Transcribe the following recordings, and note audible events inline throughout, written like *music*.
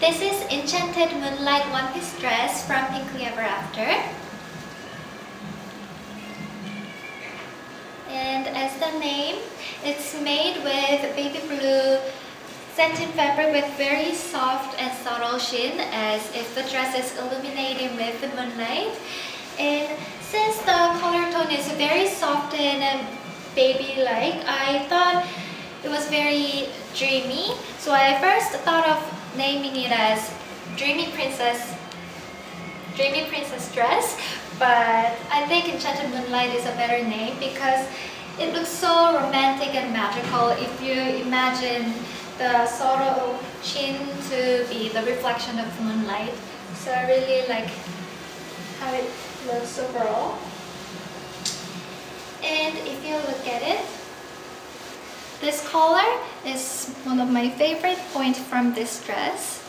This is Enchanted Moonlight One Piece Dress from Pinkly Ever After. And as the name, it's made with baby blue satin fabric with very soft and subtle sheen as if the dress is illuminating with the moonlight. And since the color tone is very soft and um, baby-like, I thought it was very dreamy. So I first thought of naming it as Dreamy Princess Dreamy Princess dress but I think Enchanted Moonlight is a better name because it looks so romantic and magical if you imagine the subtle chin to be the reflection of moonlight. So I really like how it looks overall. And if you look at it, this color is one of my favorite points from this dress.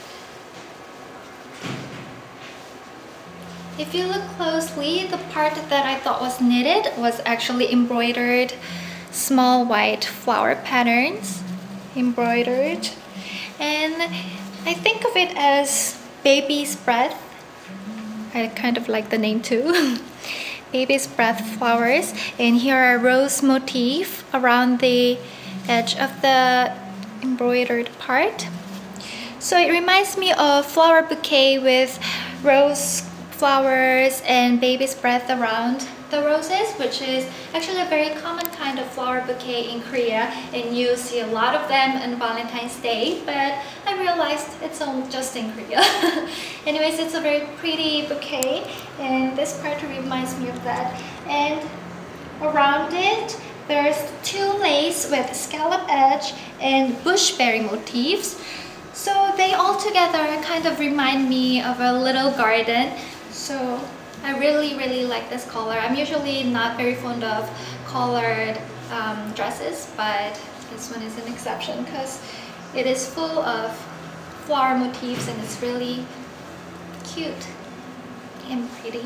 If you look closely, the part that I thought was knitted was actually embroidered small white flower patterns embroidered. And I think of it as baby's breath. I kind of like the name too. *laughs* Baby's breath flowers. And here are rose motif around the edge of the embroidered part so it reminds me of flower bouquet with rose flowers and baby's breath around the roses, which is actually a very common kind of flower bouquet in Korea and you see a lot of them on Valentine's Day, but I realized it's all just in Korea. *laughs* Anyways, it's a very pretty bouquet and this part reminds me of that. And around it, there's two lace with scallop edge and bushberry motifs. So they all together kind of remind me of a little garden so I really, really like this color. I'm usually not very fond of colored um, dresses, but this one is an exception because it is full of flower motifs and it's really cute and pretty.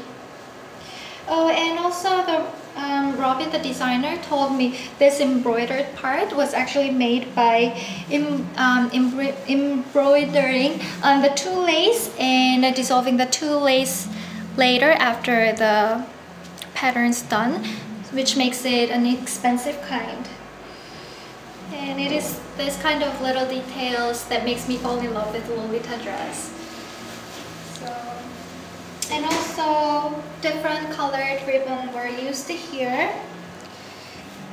Oh, and also the um, Robin, the designer, told me this embroidered part was actually made by em, um, embroidering on the two lace and dissolving the two lace later after the pattern's done which makes it an expensive kind. And it is this kind of little details that makes me fall in love with Lolita dress and also different colored ribbon were used here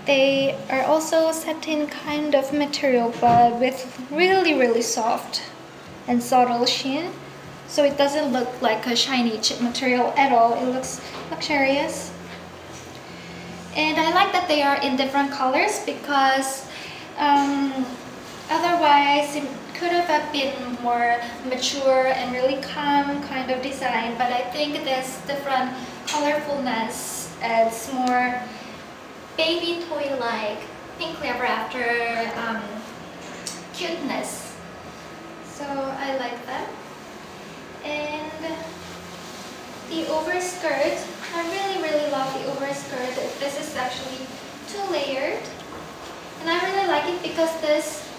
they are also satin kind of material but with really really soft and subtle sheen so it doesn't look like a shiny chip material at all. It looks luxurious. And I like that they are in different colors because um, otherwise it could have been more mature and really calm kind of design. But I think this different colorfulness adds more baby toy-like Pinkly Ever After um, cuteness. So I like them and the overskirt I really really love the overskirt this is actually two layered and I really like it because this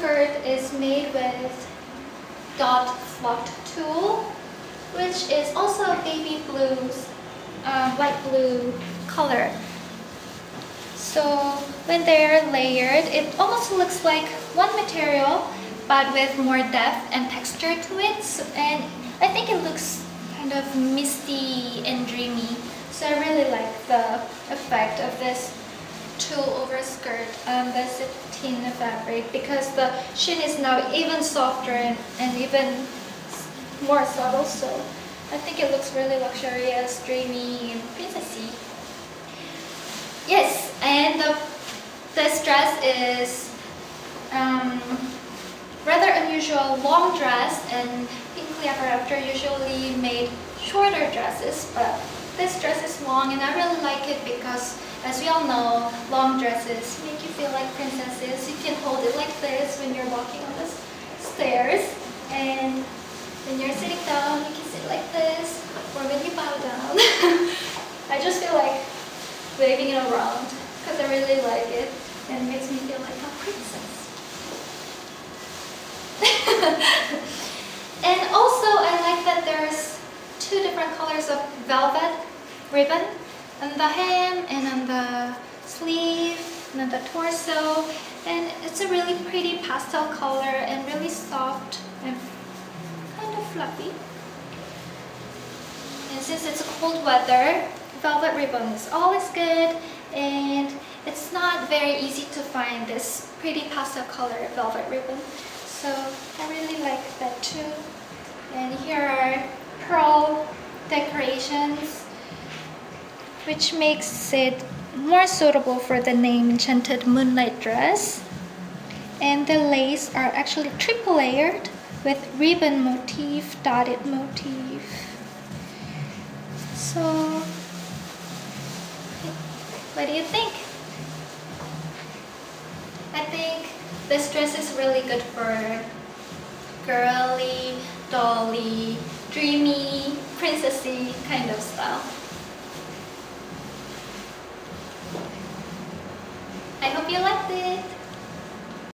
overskirt is made with dot flocked tulle which is also baby blues uh, light blue color so when they're layered it almost looks like one material but with more depth and texture to it. So, and I think it looks kind of misty and dreamy. So I really like the effect of this tulle over skirt on the satin fabric because the sheen is now even softer and, and even more subtle. So I think it looks really luxurious, dreamy, and princessy. Yes, and the, this dress is um, rather unusual long dress and Pinkly Ever After usually made shorter dresses but this dress is long and I really like it because as we all know long dresses make you feel like princesses. You can hold it like this when you're walking on the stairs. And when you're sitting down you can sit like this or when you bow down. *laughs* I just feel like waving it around because I really like it and it makes me feel like a princess. *laughs* And also I like that there's two different colors of velvet ribbon on the hem and on the sleeve and on the torso. And it's a really pretty pastel color and really soft and kind of fluffy. And since it's cold weather velvet ribbon is always good. And it's not very easy to find this pretty pastel color velvet ribbon. So I really like that too. And here are pearl decorations which makes it more suitable for the name Enchanted Moonlight Dress and the lace are actually triple layered with ribbon motif, dotted motif so what do you think? I think this dress is really good for girly, dolly, dreamy, princessy kind of style. I hope you liked it.